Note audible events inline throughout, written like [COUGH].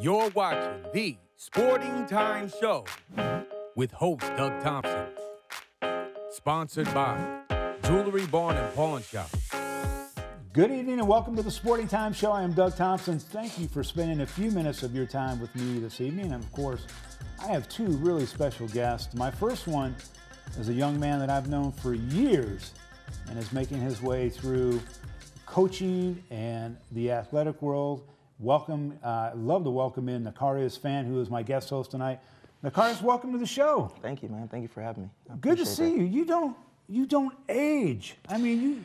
You're watching the Sporting Time Show with host Doug Thompson. Sponsored by Jewelry Barn and Pawn Shop. Good evening and welcome to the Sporting Time Show. I am Doug Thompson. Thank you for spending a few minutes of your time with me this evening. And of course, I have two really special guests. My first one is a young man that I've known for years and is making his way through coaching and the athletic world. Welcome, uh, love to welcome in Nacarius Fant, who is my guest host tonight. Nacarius, welcome to the show. Thank you, man. Thank you for having me. I Good to see that. you. You don't you don't age. I mean, you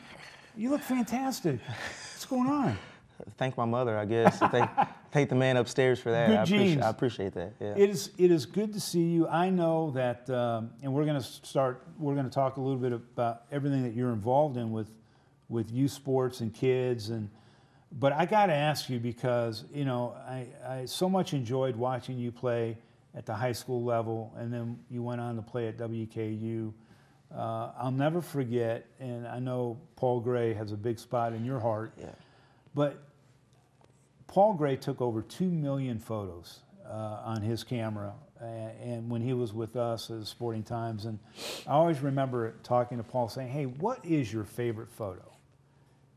you look fantastic. What's going on? [LAUGHS] Thank my mother, I guess. thank, [LAUGHS] thank the man upstairs for that. Good I, appreciate. I appreciate that. Yeah. It is it is good to see you. I know that, um, and we're going to start. We're going to talk a little bit about everything that you're involved in with with youth sports and kids and. But I got to ask you because you know I, I so much enjoyed watching you play at the high school level, and then you went on to play at WKU. Uh, I'll never forget, and I know Paul Gray has a big spot in your heart. Yeah. But Paul Gray took over 2 million photos uh, on his camera uh, and when he was with us at the Sporting Times. And I always remember talking to Paul saying, Hey, what is your favorite photo?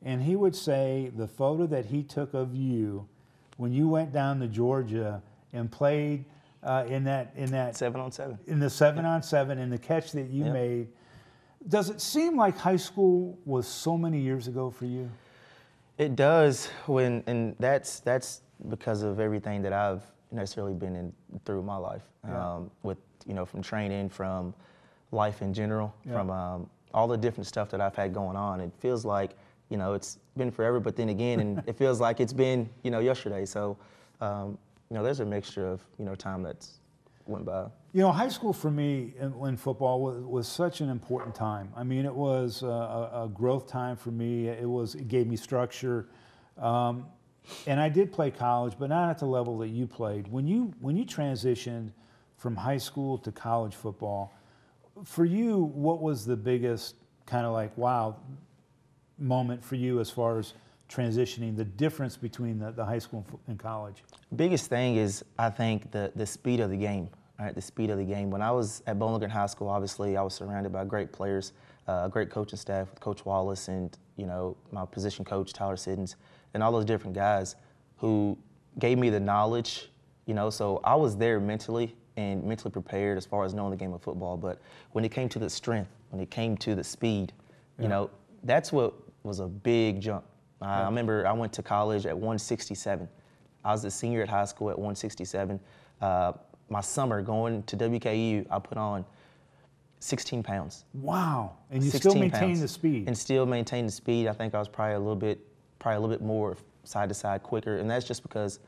And he would say the photo that he took of you when you went down to Georgia and played uh, in that in that Seven on seven. in the seven on seven and the catch that you made. Does it seem like high school was so many years ago for you? It does when, and that's that's because of everything that I've necessarily been in through my life. Yeah. Um, with you know, from training, from life in general, from um, all the different stuff that I've had going on. It feels like you know it's been forever, but then again, and it feels like it's been you know yesterday. So um, you know, there's a mixture of you know time that's went by. You know, high school for me in, in football was, was such an important time. I mean, it was a, a, growth time for me. It was it gave me structure, um, and I did play college, but not at the level that you played. When you when you transitioned from high school to college football, for you, what was the biggest kind of like wow moment for you as far as transitioning? The difference between the, the high school and college. Biggest thing is I think the the speed of the game. Right, the speed of the game. When I was at Bowling Green High School, obviously I was surrounded by great players, uh, a great coaching staff with Coach Wallace and you know my position coach Tyler Siddons and all those different guys who gave me the knowledge. You know, so I was there mentally and mentally prepared as far as knowing the game of football. But when it came to the strength, when it came to the speed, you know, that's what was a big jump. I remember I went to college at 167. I was a senior at high school at 167. Uh, my summer going to WKU, I put on 16 pounds. Wow! And you still maintain the speed. And still maintain the speed. I think I was probably a little bit, probably a little bit more side to side quicker. And that's just because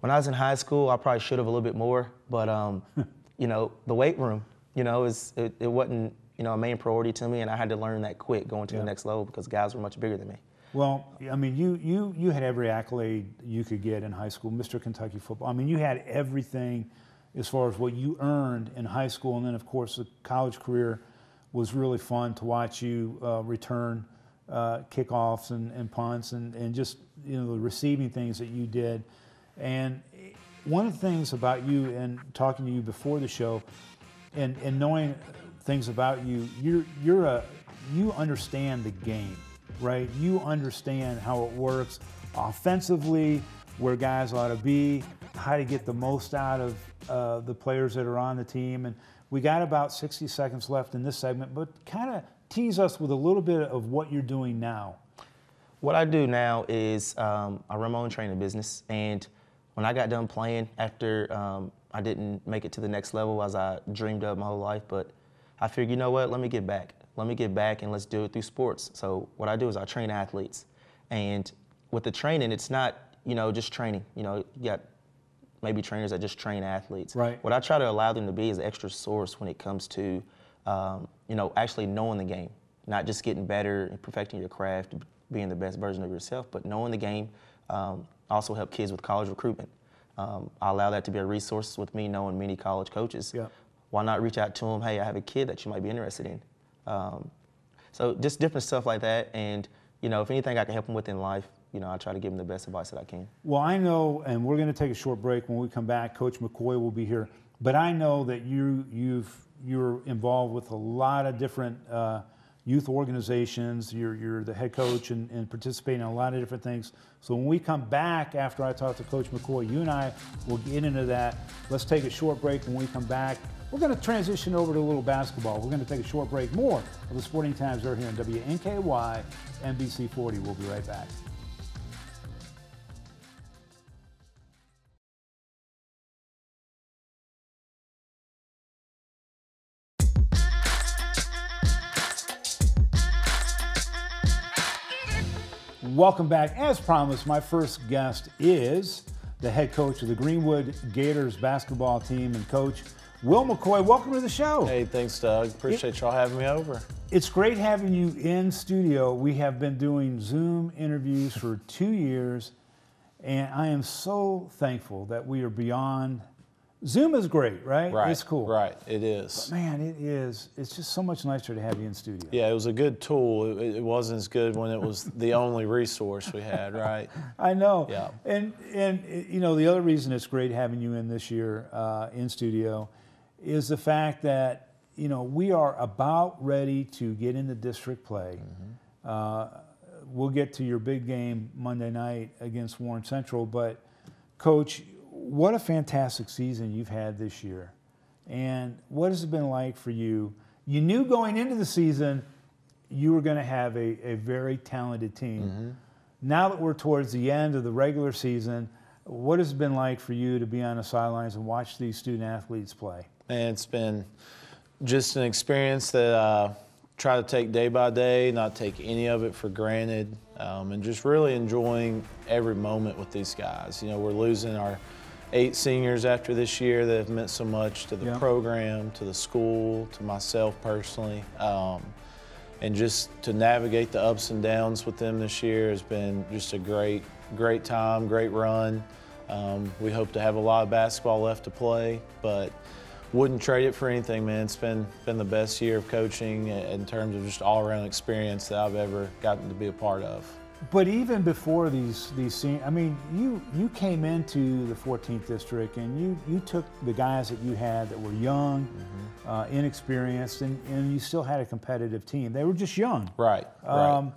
when I was in high school, I probably should have a little bit more. But um, [LAUGHS] you know, the weight room, you know, is it, it wasn't you know a main priority to me, and I had to learn that quick going to Yeah. the next level because guys were much bigger than me. Well, I mean, you you you had every accolade you could get in high school, Mr. Kentucky football. I mean, you had everything as far as what you earned in high school, and then of course the college career was really fun to watch you uh, return uh, kickoffs and, and punts and, and just you know the receiving things that you did. And one of the things about you and talking to you before the show, and, and knowing things about you, you're you're a you understand the game, right? You understand how it works offensively, where guys ought to be, how to get the most out of uh, the players that are on the team. And we got about 60 seconds left in this segment, but kind of tease us with a little bit of what you're doing now. What I do now is um, I run my own training business, and when I got done playing, after um, I didn't make it to the next level as I dreamed of my whole life, but I figured, you know what? Let me get back. Let me get back, and let's do it through sports. So what I do is I train athletes, and with the training, it's not you know just training. You know, you got maybe trainers that just train athletes. Right. What I try to allow them to be is an extra source when it comes to, um, you know, actually knowing the game, not just getting better and perfecting your craft, being the best version of yourself, but knowing the game. Um, also help kids with college recruitment. Um, I allow that to be a resource with me knowing many college coaches. Yeah. Why not reach out to them? Hey, I have a kid that you might be interested in. Um, so just different stuff like that, and you know, if anything I can help them with in life, you know, I try to give them the best advice that I can. Well, I know, and we're going to take a short break. When we come back, Coach McCoy will be here. But I know that you you've you're involved with a lot of different uh, youth organizations. You're you're the head coach and, and participating in a lot of different things. So when we come back after I talk to Coach McCoy, you and I will get into that. Let's take a short break. When we come back, we're going to transition over to a little basketball. We're going to take a short break. More of the Sporting Times right here on WNKY NBC 40. We'll be right back. Welcome back. As promised, my first guest is the head coach of the Greenwood Gators basketball team and coach Will McCoy. Welcome to the show. Hey, thanks, Doug. Appreciate y'all having me over. It's great having you in studio. We have been doing Zoom interviews for two years, and I am so thankful that we are beyond. Zoom is great, right? Right. It's cool. Right. It is. But man, it is. It's just so much nicer to have you in studio. Yeah, it was a good tool. It, it wasn't as good when it was the [LAUGHS] only resource we had, right? [LAUGHS] I know. Yeah. And and you know the other reason it's great having you in this year uh, in studio is the fact that you know we are about ready to get into district play. Uh, we'll get to your big game Monday night against Warren Central, but coach, what a fantastic season you've had this year. And what has it been like for you? You knew going into the season you were going to have a, a very talented team. Now that we're towards the end of the regular season, what has it been like for you to be on the sidelines and watch these student athletes play? And it's been just an experience that I try to take day by day, not take any of it for granted, um, and just really enjoying every moment with these guys. You know, we're losing our eight seniors after this year that have meant so much to the Yeah. program, to the school, to myself personally. Um, and just to navigate the ups and downs with them this year has been just a great, great time, great run. Um, we hope to have a lot of basketball left to play, but wouldn't trade it for anything, man. It's been been the best year of coaching in terms of just all-around experience that I've ever gotten to be a part of. But even before these these scene, I mean, you you came into the 14th district and you you took the guys that you had that were young, uh, inexperienced, and, and you still had a competitive team. They were just young. Right, right. Um,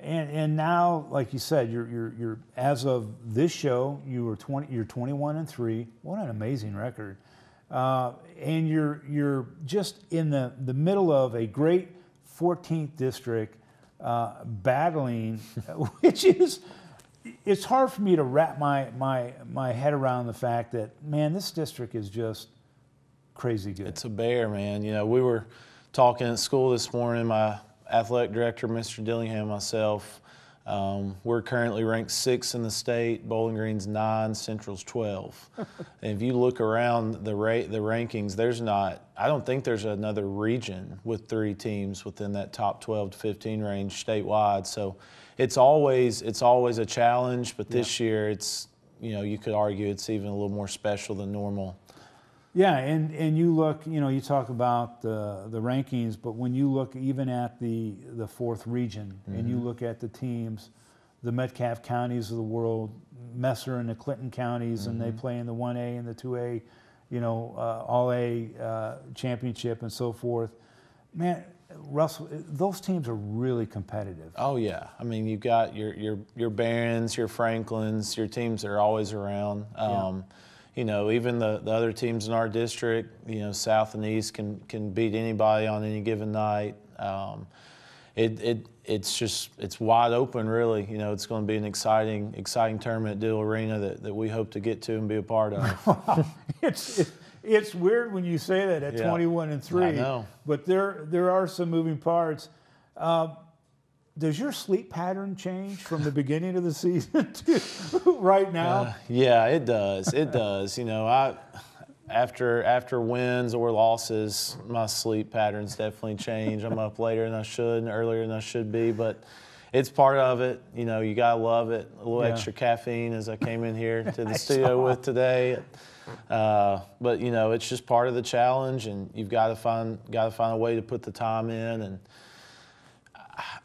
and and now, like you said, you're you're you're as of this show, you were 20. You're 21 and three. What an amazing record! Uh, and you're you're just in the the middle of a great 14th district uh, battling, [LAUGHS] which is. It's hard for me to wrap my, my, my head around the fact that, man, this district is just crazy good. It's a bear, man. You know, we were talking at school this morning, my athletic director, Mr. Dillingham, myself. Um, we're currently ranked sixth in the state. Bowling Green's nine, Central's 12. [LAUGHS] and if you look around the rate, the rankings, there's not, I don't think there's another region with three teams within that top 12 to 15 range statewide. So it's always, it's always a challenge, but this year it's, you know, you could argue it's even a little more special than normal. Yeah, and, and you look, you know, you talk about the, the rankings, but when you look even at the, the fourth region and you look at the teams, the Metcalfe counties of the world, Messer and the Clinton counties, and they play in the 1A and the 2A, you know, uh, All A uh, championship and so forth. Man, Russell, those teams are really competitive. Oh yeah, I mean you've got your your your Barons, your Franklins, your teams that are always around. Um, You know, even the, the other teams in our district, you know, South and East can can beat anybody on any given night. Um, it, it it's just it's wide open really. You know, it's going to be an exciting exciting tournament at Diddle Arena that, that we hope to get to and be a part of. [LAUGHS] it's it, it's weird when you say that at Yeah. 21 and three. I know. But there there are some moving parts. Uh, does your sleep pattern change from the beginning of the season [LAUGHS] to right now? Uh, yeah, it does. It does. You know, I after after wins or losses, my sleep patterns definitely change. I'm up later than I should and earlier than I should be, but it's part of it. You know, you gotta love it. A little Yeah. extra caffeine as I came in here to the [LAUGHS] studio with today. Uh, but you know, it's just part of the challenge, and you've got to find got to find a way to put the time in and.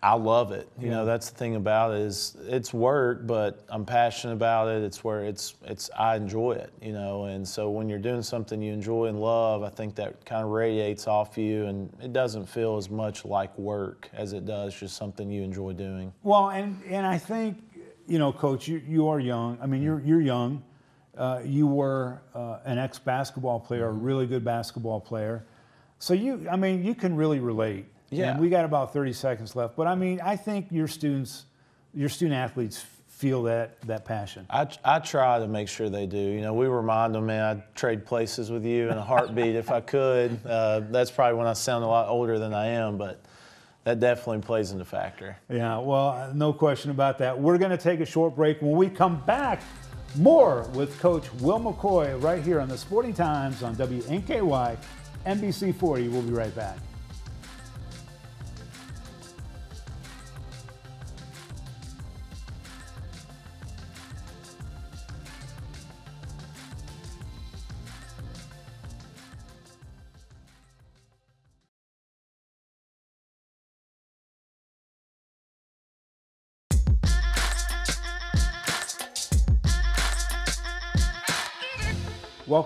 I love it. You know, that's the thing about it is it's work, but I'm passionate about it. It's where it's it's I enjoy it. You know, and so when you're doing something you enjoy and love, I think that kind of radiates off you, and it doesn't feel as much like work as it does just something you enjoy doing. Well, and and I think you know, Coach, you, you are young. I mean, you're you're young. Uh, you were uh, an ex basketball player, a really good basketball player. So you, I mean, you can really relate. Yeah. And we got about 30 seconds left, but I mean, I think your students, your student athletes feel that that passion. I, I try to make sure they do. You know, we remind them, man, I'd trade places with you in a heartbeat if I could. [LAUGHS] Uh, that's probably when I sound a lot older than I am, but that definitely plays into factor. Yeah, well, no question about that. We're going to take a short break. When we come back, more with Coach Will McCoy right here on the Sporting Times on WNKY NBC 40. We'll be right back.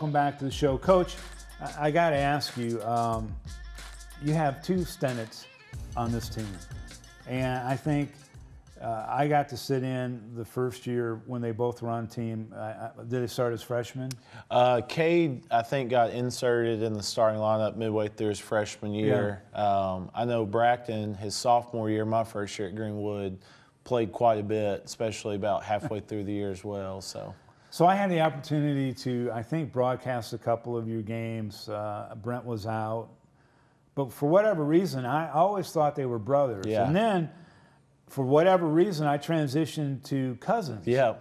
Welcome back to the show, Coach. I, I got to ask you. Um, you have two Stennetts on this team, and I think uh, I got to sit in the first year when they both were on team. Uh, did they start as freshmen? Uh, Cade, I think, got inserted in the starting lineup midway through his freshman year. Um, I know Brackton, his sophomore year, my first year at Greenwood, played quite a bit, especially about halfway through the year as well. So. So I had the opportunity to, I think, broadcast a couple of your games. Uh, Brent was out, but for whatever reason, I always thought they were brothers. Yeah. And then, for whatever reason, I transitioned to cousins. Yeah.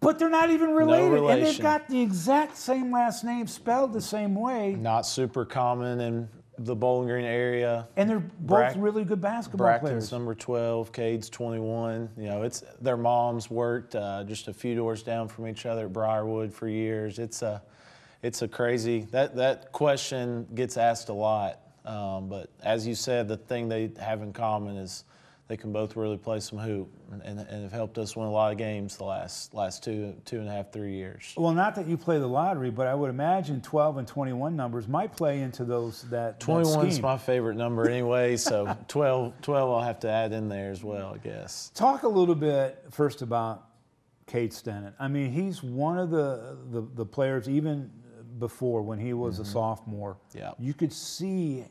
But they're not even related, and they've got the exact same last name, spelled the same way, Not super common in the Bowling Green area. and they're both Brack- really good basketball Brackton's players. number 12, Cade's 21. You know, it's their moms worked uh, just a few doors down from each other at Briarwood for years. It's a, it's a crazy that that question gets asked a lot. Um, but as you said, the thing they have in common is they can both really play some hoop and, and have helped us win a lot of games the last last two two and a half three years. Well, not that you play the lottery, but I would imagine 12 and 21 numbers might play into those that. that 21 is my favorite number anyway, so [LAUGHS] 12, 12 I'll have to add in there as well, I guess. Talk a little bit first about Cade Stennett. I mean, he's one of the, the, the players, even before when he was a mm-hmm. sophomore. Yeah. You could see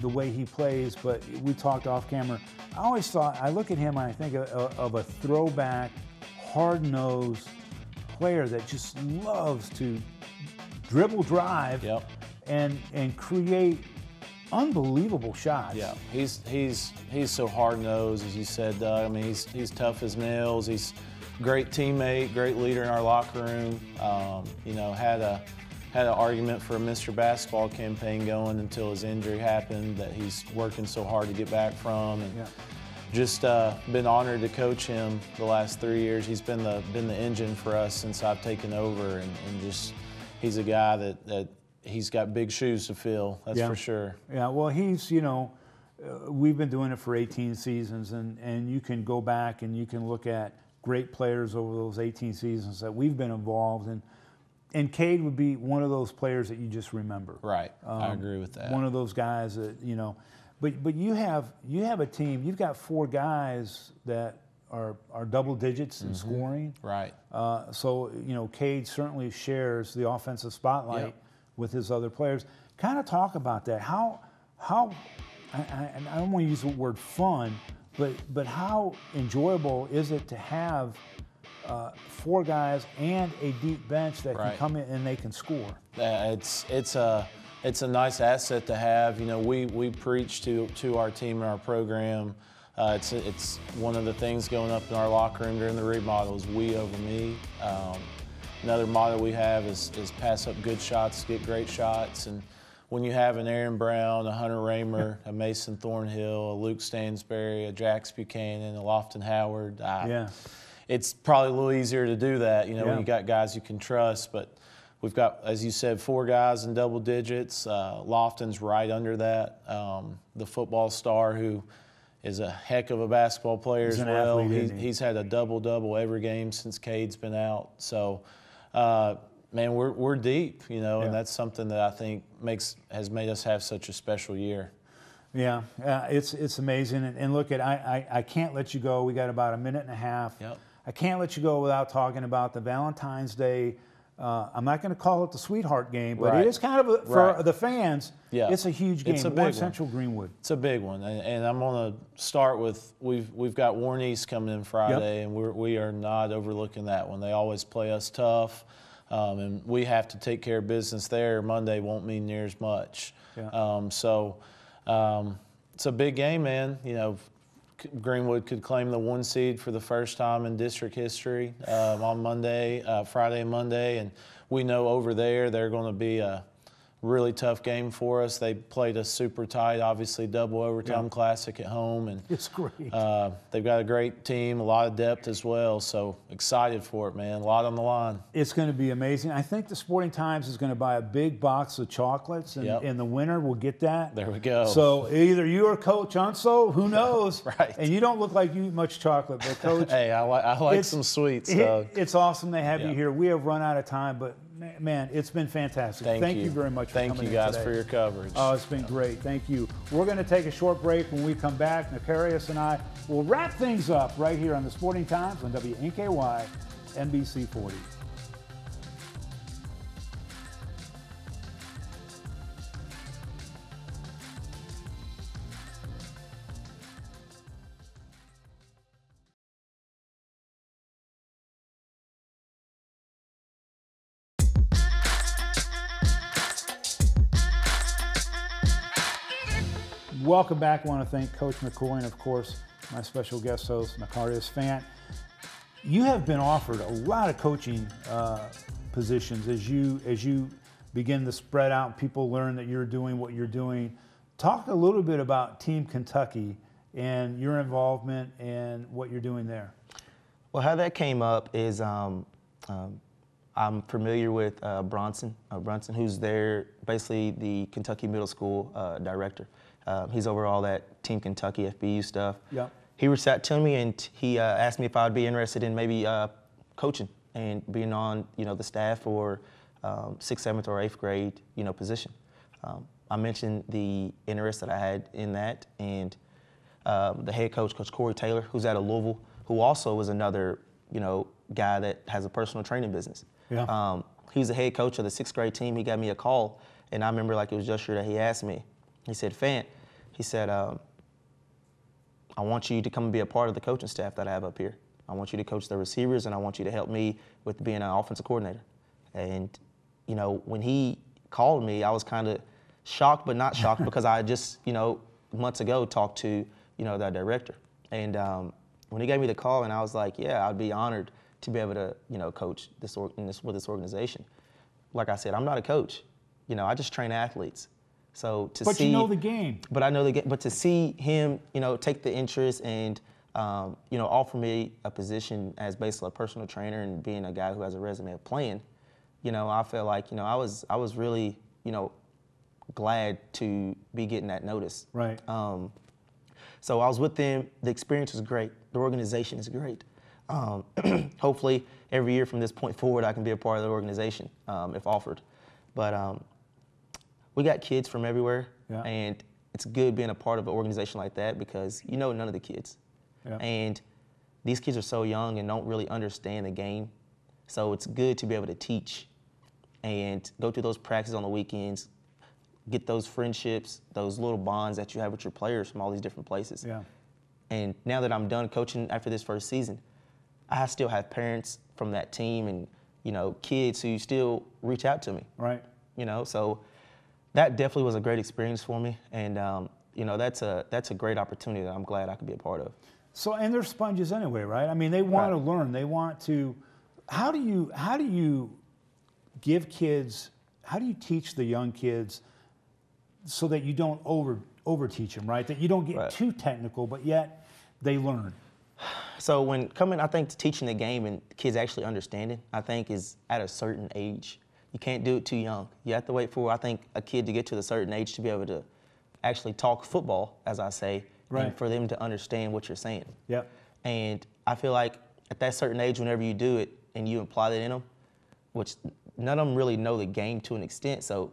the way he plays, but we talked off camera. I always thought, I look at him and I think of, of a throwback, hard nosed player that just loves to dribble drive Yep. and, and create unbelievable shots. Yeah, he's he's he's so hard nosed, as you said, Doug. I mean, he's he's tough as nails. He's great teammate, great leader in our locker room. Um, you know, had a had an argument for a Mr. Basketball campaign going until his injury happened that he's working so hard to get back from. And Yeah. just uh, been honored to coach him the last three years. He's been the been the engine for us since I've taken over, and, and just he's a guy that that he's got big shoes to fill. That's Yeah. for sure. Yeah, well, he's, you know, uh, we've been doing it for 18 seasons, and, and you can go back and you can look at great players over those 18 seasons that we've been involved in. And Cade would be one of those players that you just remember. Right, I Um, agree with that. One of those guys that, you know, but, but you have you have a team, you've got four guys that are, are double digits Mm-hmm. in scoring. Right. Uh, so, you know, Cade certainly shares the offensive spotlight Yep. with his other players. Kind of talk about that. How, how, I, I, and I don't want to use the word fun, but, but how enjoyable is it to have uh, four guys and a deep bench that can come in and they can score? It's it's a it's a nice asset to have. You know, we we preach to to our team and our program. Uh, it's it's one of the things going up in our locker room during the remodel is we over me. Um, another motto we have is is pass up good shots, get great shots, and when you have an Aaron Brown, a Hunter Raymer, [LAUGHS] a Mason Thornhill, a Luke Stansberry, a Jax Buchanan, a Lofton Howard, I, Yeah. It's probably a little easier to do that, you know, Yeah. when you got guys you can trust. But we've got, as you said, four guys in double digits. Uh, Lofton's right under that. Um, the football star who is a heck of a basketball player He's as well. athlete, He's, he? he's had a double double every game since Cade's been out. So, uh, man, we're we're deep, you know, Yeah. and that's something that I think makes has made us have such a special year. Yeah, uh, it's it's amazing. And, and look at I, I I can't let you go. We got about a minute and a half. Yep. I can't let you go without talking about the Valentine's Day. Uh, I'm not going to call it the sweetheart game, but Right. it is kind of a, for Right. the fans. Yeah. it's a huge game. It's a big one. Central Greenwood. It's a big one, and, and I'm going to start with we've we've got Warren East coming in Friday, and we're, we are not overlooking that one. They always play us tough, um, and we have to take care of business there. Monday won't mean near as much. Yeah. Um, so um, it's a big game, man. You know, Greenwood could claim the one seed for the first time in district history um, on Monday, uh, Friday and Monday, and we know over there they're going to be a really tough game for us. They played us super tight, obviously double overtime Yeah. classic at home, and It's great. uh, they've got a great team, a lot of depth as well. So excited for it, man. A lot on the line. It's going to be amazing. I think the Sporting Times is going to buy a big box of chocolates, and, Yep. and the winner will get that. There we go. So either you or Coach Unso, who [LAUGHS] knows? Right. And you don't look like you eat much chocolate, but [LAUGHS] Coach, Hey, I, li- I like some sweets. it- Doug. it's awesome to have you here. We have run out of time, but man, it's been fantastic. Thank, you. very much. Thank for you guys for your coverage. Oh, it's been great. Thank you. We're going to take a short break. When we come back, Nacarius and I will wrap things up right here on the Sporting Times on WNKY NBC 40. Welcome back. I want to thank Coach McCoy and, of course, my special guest host, Nacarius Fant. You have been offered a lot of coaching uh, positions as you as you begin to spread out. People learn that you're doing what you're doing. Talk a little bit about Team Kentucky and your involvement and what you're doing there. Well, how that came up is um, um, I'm familiar with uh, Bronson, uh, Brunson, who's there, basically the Kentucky Middle School uh, director. Uh, he's over all that Team Kentucky FBU stuff. Yep. He reached out to me and he uh, asked me if I'd be interested in maybe uh, coaching and being on, you know, the staff for um, sixth, seventh, or eighth grade, you know, position. Um, I mentioned the interest that I had in that, and um, the head coach, Coach Corey Taylor, who's out of Louisville, who also was another, you know, guy that has a personal training business. Yeah. Um, he was the head coach of the sixth grade team. He got me a call, and I remember like it was just yesterday. He asked me, he said, "Fant," he said, um, "I want you to come and be a part of the coaching staff that I have up here. I want you to coach the receivers, and I want you to help me with being an offensive coordinator." And you know, when he called me, I was kind of shocked, but not shocked [LAUGHS] because I just, you know, months ago talked to, you know, that director. And um, when he gave me the call, and I was like, yeah, I'd be honored to be able to, you know, coach this, or, in this with this organization. Like I said, I'm not a coach. You know, I just train athletes. So to But see, you know the game. but I know the game. But to see him, you know, take the interest and, um, you know, offer me a position as basically a personal trainer and being a guy who has a resume of playing, you know, I felt like, you know, I was, I was really, you know, glad to be getting that notice. Right. Um, so I was with them. The experience was great. The organization is great. Um, [CLEARS THROAT] hopefully, every year from this point forward, I can be a part of the organization um, if offered. But um, we got kids from everywhere, Yeah. and it's good being a part of an organization like that because you know none of the kids. Yeah. And these kids are so young and don't really understand the game. So it's good to be able to teach and go through those practices on the weekends, get those friendships, those little bonds that you have with your players from all these different places. Yeah. And now that I'm done coaching after this first season, I still have parents from that team and you know kids who still reach out to me. Right. You know, so that definitely was a great experience for me, and um, you know that's a that's a great opportunity that I'm glad I could be a part of. So and they're sponges anyway, right? I mean, they want Right. to learn. They want to. How do you how do you give kids? How do you teach the young kids so that you don't over over teach them, right? That you don't get Right. too technical, but yet they learn. So when coming, I think to teaching the game and kids actually understanding, I think is at a certain age. You can't do it too young. You have to wait for I think a kid to get to a certain age to be able to actually talk football, as I say, Right. and for them to understand what you're saying. Yep. And I feel like at that certain age, whenever you do it and you apply that in them, which none of them really know the game to an extent, so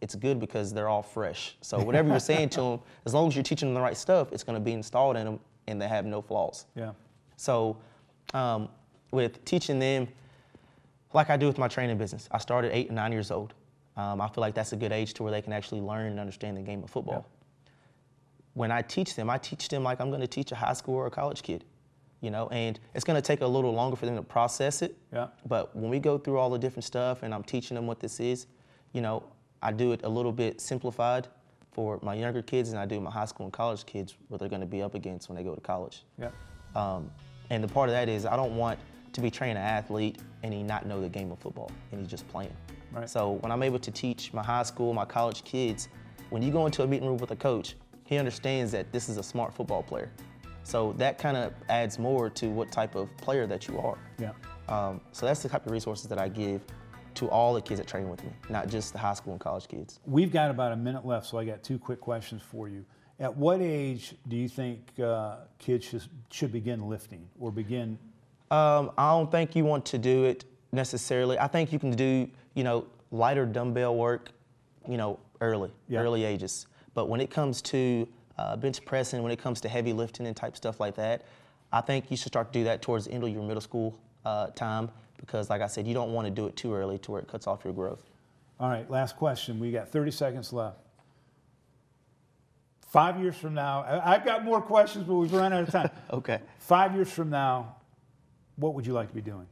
it's good because they're all fresh. So [LAUGHS] whatever you're saying to them, as long as you're teaching them the right stuff, it's going to be installed in them and they have no flaws. Yeah. So, um, with teaching them, like I do with my training business, I started eight and nine years old. Um, I feel like that's a good age to where they can actually learn and understand the game of football. When I teach them, I teach them like I'm going to teach a high school or a college kid, you know, and it's going to take a little longer for them to process it. Yeah. But when we go through all the different stuff and I'm teaching them what this is, you know, I do it a little bit simplified for my younger kids and I do my high school and college kids what they're going to be up against when they go to college. Yeah. Um, and the part of that is I don't want to be training an athlete and he not know the game of football and he's just playing. Right. So when I'm able to teach my high school, my college kids, when you go into a meeting room with a coach, he understands that this is a smart football player. So that kind of adds more to what type of player that you are. Yeah. Um, so that's the type of resources that I give to all the kids that train with me, not just the high school and college kids. We've got about a minute left, so I got two quick questions for you. At what age do you think uh, kids should, should begin lifting or begin? Um, I don't think you want to do it necessarily. I think you can do, you know, lighter dumbbell work, you know, early, Yeah. early ages. But when it comes to uh, bench pressing, when it comes to heavy lifting and type stuff like that, I think you should start to do that towards the end of your middle school uh, time because, like I said, you don't want to do it too early to where it cuts off your growth. All right, last question. We got 30 seconds left. Five years from now, I- I've got more questions, but we've run out of time. [LAUGHS] Okay. Five years from now, what would you like to be doing?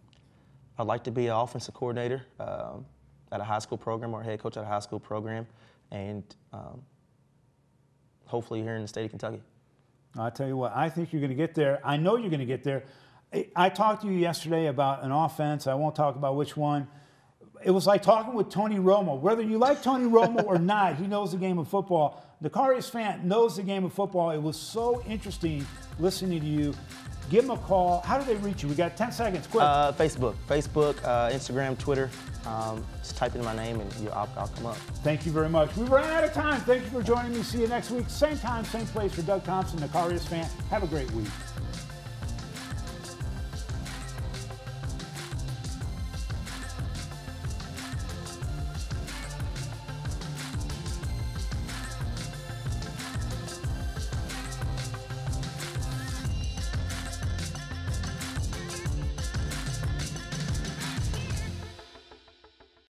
I'd like to be an offensive coordinator um, at a high school program or head coach at a high school program, and um, hopefully here in the state of Kentucky. I'll tell you what, I think you're going to get there. I know you're going to get there. I- I talked to you yesterday about an offense. I won't talk about which one. It was like talking with Tony Romo. Whether you like Tony Romo or [LAUGHS] not, he knows the game of football. Nacarius Fant knows the game of football. It was so interesting listening to you. Give him a call. How do they reach you? We got 10 seconds. Quick. Uh, Facebook, Facebook, uh, Instagram, Twitter. Um, just type in my name and you, I'll, I'll come up. Thank you very much. We ran out of time. Thank you for joining me. See you next week. Same time, same place for Doug Thompson, Nacarius Fant. Have a great week.